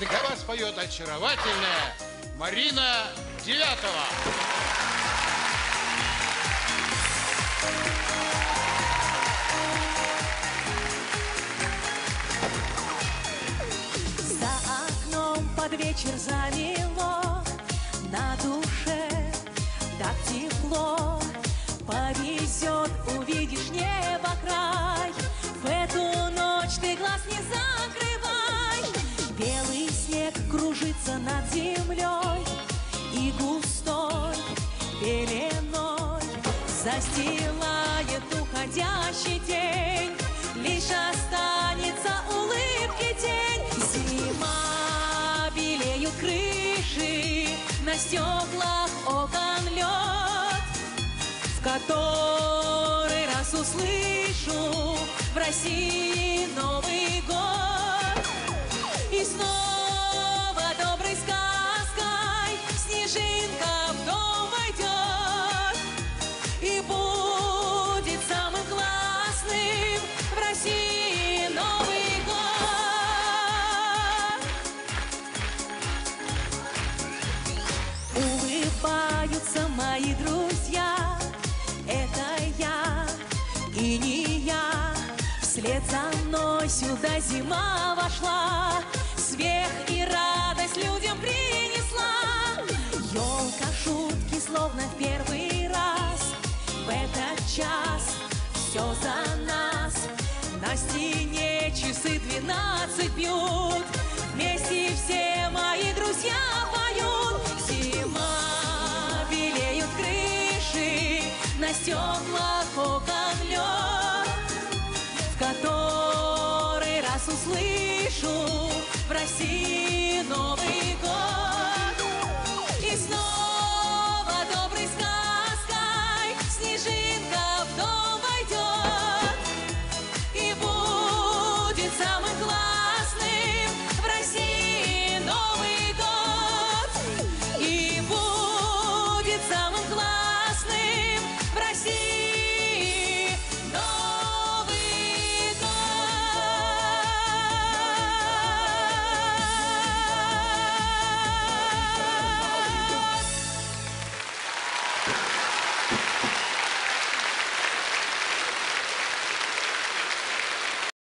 Для вас поет очаровательная Марина Девятова. За окном под вечер замело, на душе так тепло. Кружится над землей и густой пеленой застилает уходящий день. Лишь останется улыбки тень. Зима белеют крыши, на стеклах окон лед, в который раз услышу в России Новый год. И снова Улыбаются мои друзья, это я и не я. Вслед за мной сюда зима вошла, смех и радость людям принесла. Елка шутки, словно в первый раз, в этот час все за нас. На стене часы двенадцать бьют, на стеблах окон лед, В который раз услышу, прости, Новый год.